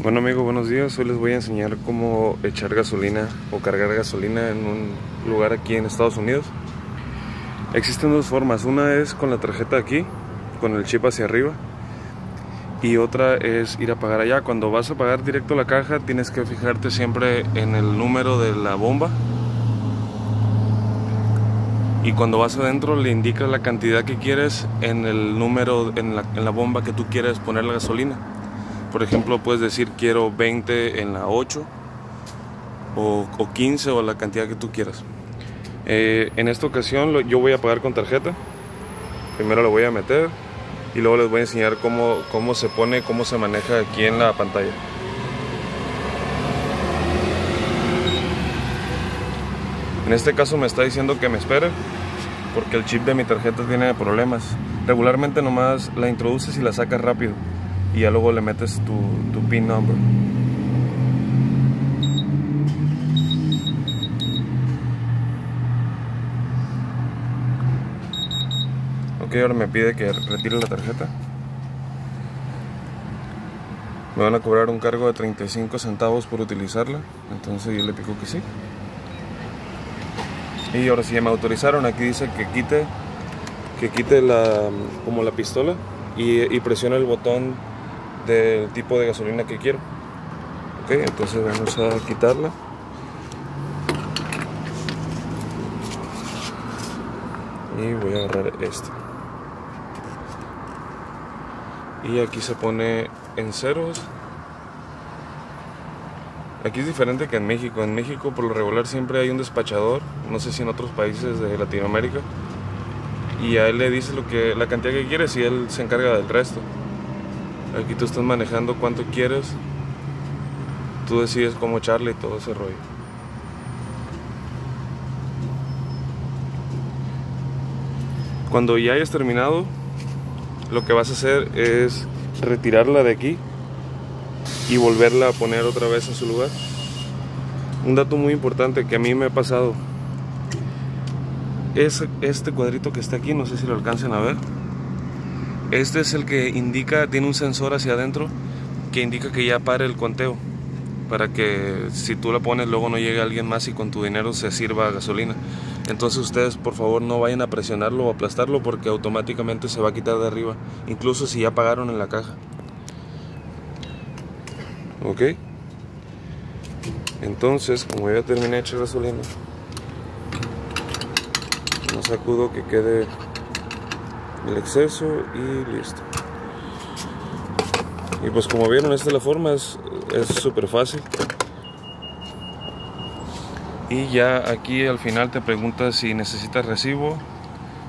Bueno amigos, buenos días. Hoy les voy a enseñar cómo echar gasolina o cargar gasolina en un lugar aquí en Estados Unidos. Existen dos formas. Una es con la tarjeta aquí, con el chip hacia arriba. Y otra es ir a pagar allá. Cuando vas a pagar directo la caja, tienes que fijarte siempre en el número de la bomba. Y cuando vas adentro le indicas la cantidad que quieres en el número, en la bomba que tú quieres poner la gasolina. Por ejemplo, puedes decir quiero 20 en la 8 o, 15 o la cantidad que tú quieras. Eh, en esta ocasión yo voy a pagar con tarjeta. Primero lo voy a meter y luego les voy a enseñar cómo, cómo se pone, cómo se maneja aquí en la pantalla. En este caso me está diciendo que me espere porque el chip de mi tarjeta tiene problemas. Regularmente nomás la introduces y la sacas rápido y ya luego le metes tu, tu pin number. Ok, ahora me pide que retire la tarjeta. Me van a cobrar un cargo de 35 centavos por utilizarla, entonces yo le pico que sí. Y ahora sí ya me autorizaron, aquí dice que quite que quite la como la pistola y, y presione el botón del tipo de gasolina que quiero. Ok, entonces vamos a quitarla. Y voy a agarrar este. Y aquí se pone en ceros. Aquí es diferente que en México. En México por lo regular siempre hay un despachador. No sé si en otros países de Latinoamérica. Y a él le dice lo que, la cantidad que quieres y él se encarga del resto. Aquí tú estás manejando cuánto quieres. Tú decides cómo echarle y todo ese rollo. Cuando ya hayas terminado, lo que vas a hacer es retirarla de aquí y volverla a poner otra vez en su lugar. Un dato muy importante que a mí me ha pasado es este cuadrito que está aquí, no sé si lo alcancen a ver. Este es el que indica, tiene un sensor hacia adentro que indica que ya pare el conteo para que si tú la pones luego no llegue alguien más y con tu dinero se sirva gasolina. Entonces ustedes por favor no vayan a presionarlo o aplastarlo porque automáticamente se va a quitar de arriba, incluso si ya pagaron en la caja. ¿Ok? Entonces, como ya terminé de echar gasolina, no sacudo que quede el exceso y listo. Y pues como vieron, esta es la forma, es súper fácil. Y ya aquí al final te preguntas si necesitas recibo.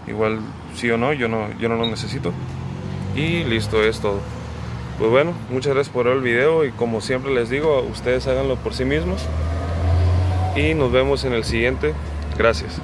Igual sí o no, yo no, yo no lo necesito. Y listo, es todo. Pues bueno, muchas gracias por ver el video y como siempre les digo, ustedes háganlo por sí mismos. Y nos vemos en el siguiente. Gracias.